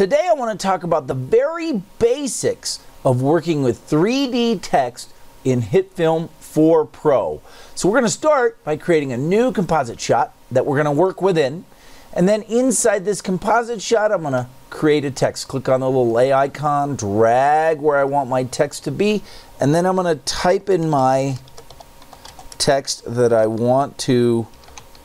Today I want to talk about the very basics of working with 3D text in HitFilm 4 Pro. So we're going to start by creating a new composite shot that we're going to work within. And then inside this composite shot, I'm going to create a text. Click on the little A icon, drag where I want my text to be, and then I'm going to type in my text that I want to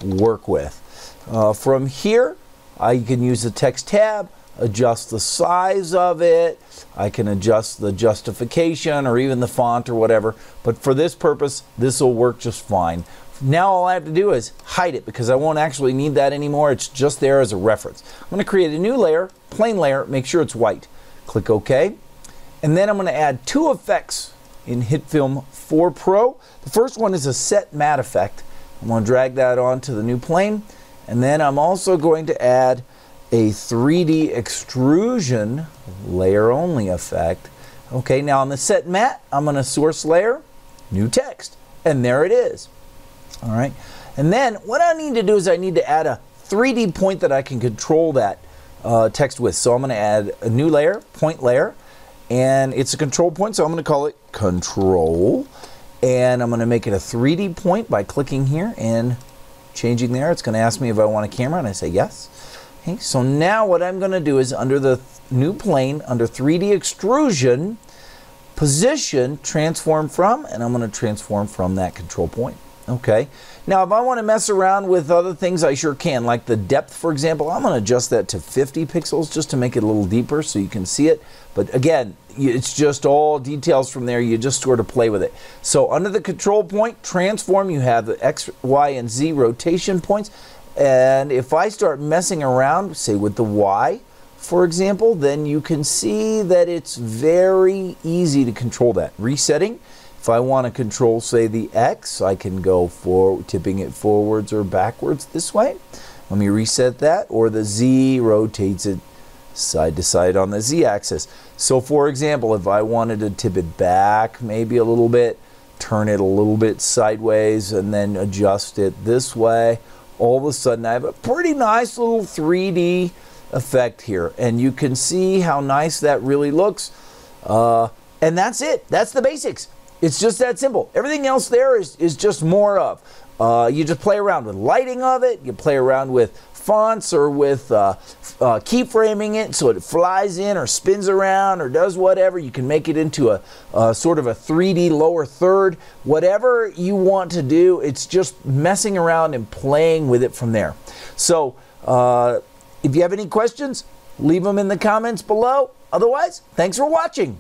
work with. Uh, from here, I can use the text tab, adjust the size of it, I can adjust the justification or even the font or whatever, but for this purpose, this will work just fine. Now all I have to do is hide it because I won't actually need that anymore. It's just there as a reference. I'm going to create a new layer, plane layer, make sure it's white. Click OK. And then I'm going to add two effects in HitFilm 4 Pro. The first one is a set matte effect. I'm going to drag that onto the new plane. And then I'm also going to add a 3D extrusion layer only effect. Okay, now on the set matte, I'm going to source layer, new text, and there it is. All right, and then what I need to do is I need to add a 3D point that I can control that uh, text with. So I'm going to add a new layer, point layer, and it's a control point, so I'm going to call it control. And I'm going to make it a 3D point by clicking here and changing there. It's going to ask me if I want a camera, and I say yes. Okay, so now what I'm going to do is under the new plane, under 3D extrusion, position, transform from, and I'm going to transform from that control point. Okay. Now, if I want to mess around with other things, I sure can. Like the depth, for example, I'm going to adjust that to 50 pixels just to make it a little deeper so you can see it. But again, it's just all details from there. You just sort of play with it. So under the control point, transform, you have the X, Y, and Z rotation points. And if I start messing around, say with the Y, for example, then you can see that it's very easy to control that. Resetting. If I want to control, say, the X, I can go for tipping it forwards or backwards this way. Let me reset that. Or the Z rotates it side to side on the Z axis. So for example, if I wanted to tip it back maybe a little bit, turn it a little bit sideways, and then adjust it this way, all of a sudden I have a pretty nice little 3D effect here. And you can see how nice that really looks. Uh, and that's it. That's the basics. It's just that simple. Everything else there is, is just more of. Uh, you just play around with lighting of it. You play around with fonts or with uh, uh, keyframing it so it flies in or spins around or does whatever. You can make it into a, a sort of a 3D lower third. Whatever you want to do, it's just messing around and playing with it from there. So uh, if you have any questions, leave them in the comments below. Otherwise, thanks for watching.